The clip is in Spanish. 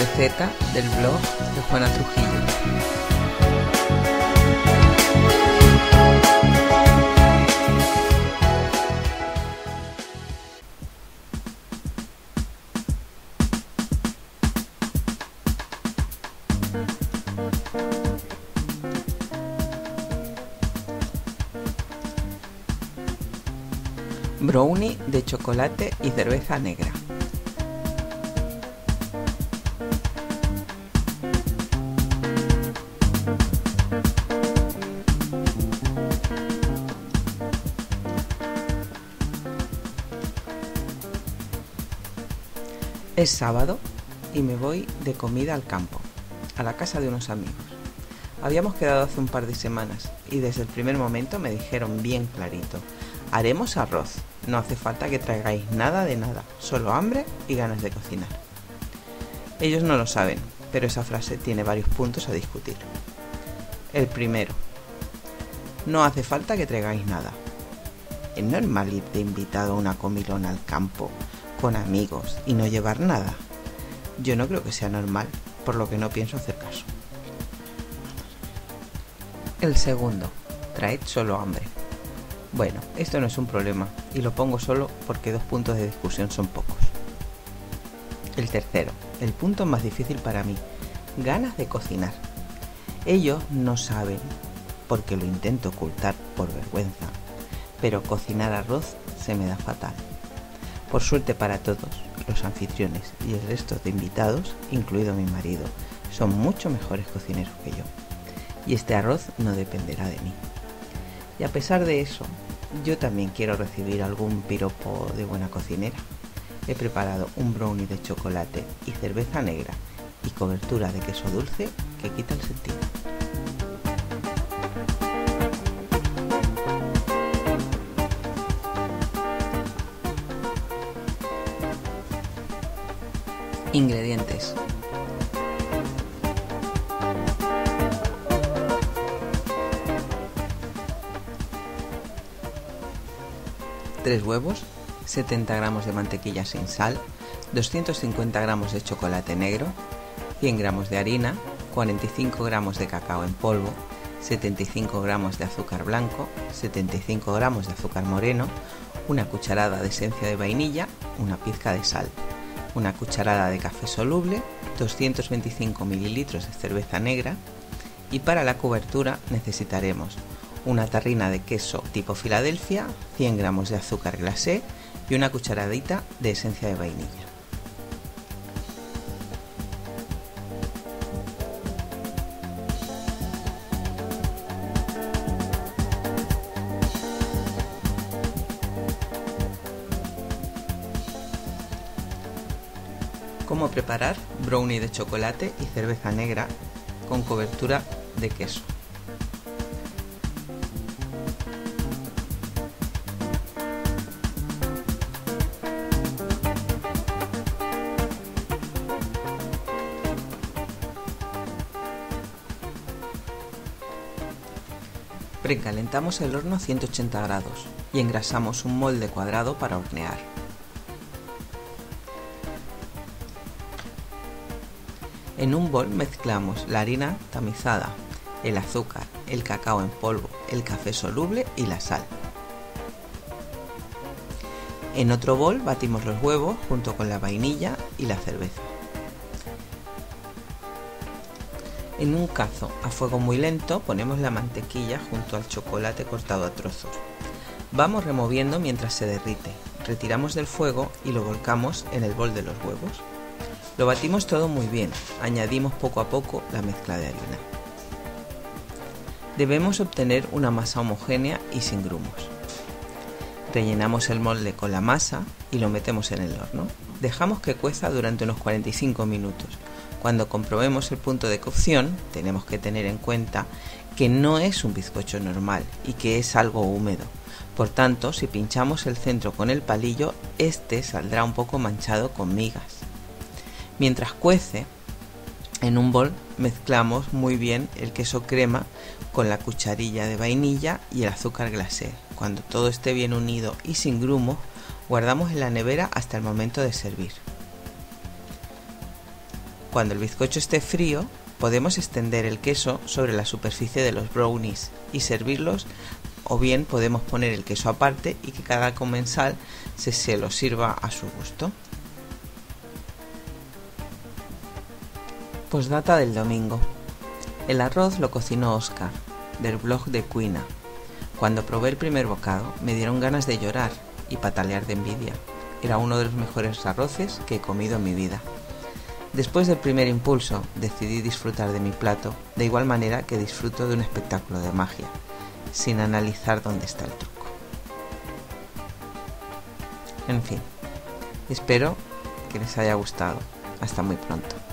receta del blog de Juana Trujillo. Brownie de chocolate y cerveza negra. Es sábado y me voy de comida al campo, a la casa de unos amigos. Habíamos quedado hace un par de semanas y desde el primer momento me dijeron bien clarito, haremos arroz, no hace falta que traigáis nada de nada, solo hambre y ganas de cocinar. Ellos no lo saben, pero esa frase tiene varios puntos a discutir. El primero, no hace falta que traigáis nada. ¿Es normal ir de invitado a una comilona al campo con amigos y no llevar nada? Yo no creo que sea normal, por lo que no pienso hacer caso. El segundo, traed solo hambre. Bueno, esto no es un problema y lo pongo solo porque dos puntos de discusión son pocos. El tercero, el punto más difícil para mí, ganas de cocinar. Ellos no saben, porque lo intento ocultar por vergüenza, pero cocinar arroz se me da fatal. Por suerte para todos, los anfitriones y el resto de invitados, incluido mi marido, son mucho mejores cocineros que yo. Y este arroz no dependerá de mí. Y a pesar de eso, yo también quiero recibir algún piropo de buena cocinera. He preparado un brownie de chocolate y cerveza negra y cobertura de queso dulce que quita el sentido. Ingredientes. Tres huevos, 70 gramos de mantequilla sin sal, 250 gramos de chocolate negro, 100 gramos de harina, 45 gramos de cacao en polvo, 75 gramos de azúcar blanco, 75 gramos de azúcar moreno, una cucharada de esencia de vainilla, una pizca de sal, una cucharada de café soluble, 225 mililitros de cerveza negra y para la cobertura necesitaremos una tarrina de queso tipo Filadelfia, 100 gramos de azúcar glacé y una cucharadita de esencia de vainilla. Cómo preparar brownie de chocolate y cerveza negra con cobertura de queso. Precalentamos el horno a 180 grados y engrasamos un molde cuadrado para hornear. En un bol mezclamos la harina tamizada, el azúcar, el cacao en polvo, el café soluble y la sal. En otro bol batimos los huevos junto con la vainilla y la cerveza. En un cazo a fuego muy lento ponemos la mantequilla junto al chocolate cortado a trozos. Vamos removiendo mientras se derrite. Retiramos del fuego y lo volcamos en el bol de los huevos. Lo batimos todo muy bien. Añadimos poco a poco la mezcla de harina. Debemos obtener una masa homogénea y sin grumos. Rellenamos el molde con la masa y lo metemos en el horno. Dejamos que cueza durante unos 45 minutos. Cuando comprobemos el punto de cocción, tenemos que tener en cuenta que no es un bizcocho normal y que es algo húmedo. Por tanto, si pinchamos el centro con el palillo, este saldrá un poco manchado con migas. Mientras cuece, en un bol mezclamos muy bien el queso crema con la cucharilla de vainilla y el azúcar glacé. Cuando todo esté bien unido y sin grumos, guardamos en la nevera hasta el momento de servir. Cuando el bizcocho esté frío, podemos extender el queso sobre la superficie de los brownies y servirlos o bien podemos poner el queso aparte y que cada comensal se, se lo sirva a su gusto. Postdata del domingo. El arroz lo cocinó Oscar, del blog de Cuina. Cuando probé el primer bocado me dieron ganas de llorar y patalear de envidia. Era uno de los mejores arroces que he comido en mi vida. Después del primer impulso decidí disfrutar de mi plato de igual manera que disfruto de un espectáculo de magia, sin analizar dónde está el truco. En fin, espero que les haya gustado. Hasta muy pronto.